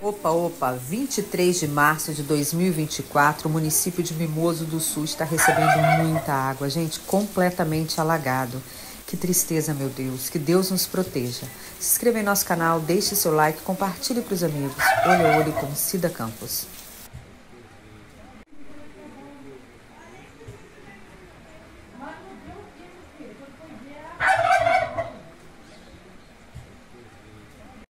Opa, opa, 23 de março de 2024, o município de Mimoso do Sul está recebendo muita água, gente, completamente alagado. Que tristeza, meu Deus. Que Deus nos proteja. Se inscreva em nosso canal, deixe seu like, compartilhe para os amigos. Olho a olho com Cida Campos.